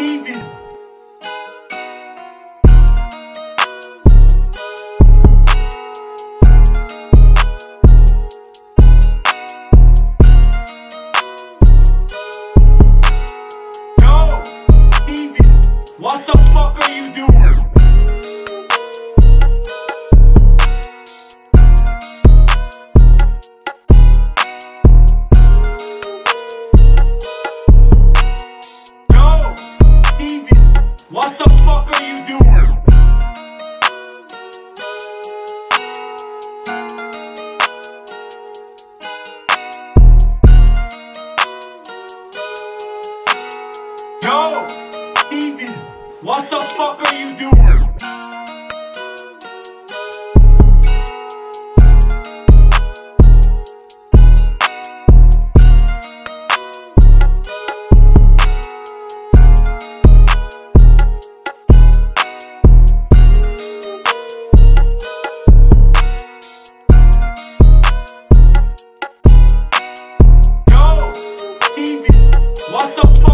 TV. What the fuck are you doing? Stevie, what the fuck are you doing? Yo, what the fuck?